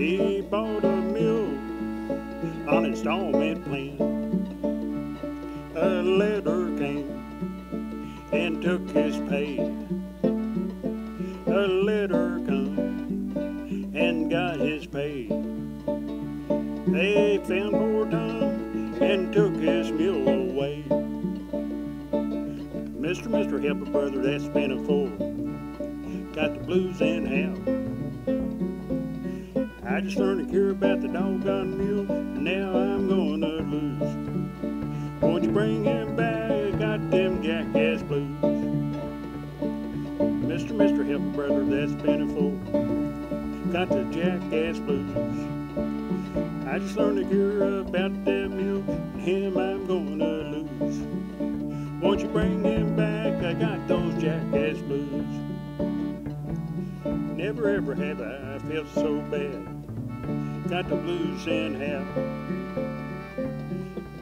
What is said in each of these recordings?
He bought a mule on installment plan. A letter came and took his pay. A letter come and got his pay. They found poor Tom and took his mule away. Mr. Mr. Help a brother that's been a fool. Got the blues in hell. I just learned to care about the doggone mule, and now I'm gonna lose. Won't you bring him back? Got them jackass blues. Mr. Mr. Help a brother that's been a fool. Got the jackass blues. I just learned to care about that mule, and him Never ever have I felt so bad. Got the blues in half.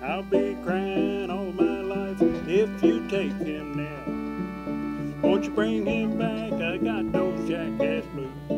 I'll be crying all my life if you take him now. Won't you bring him back? I got those jackass blues.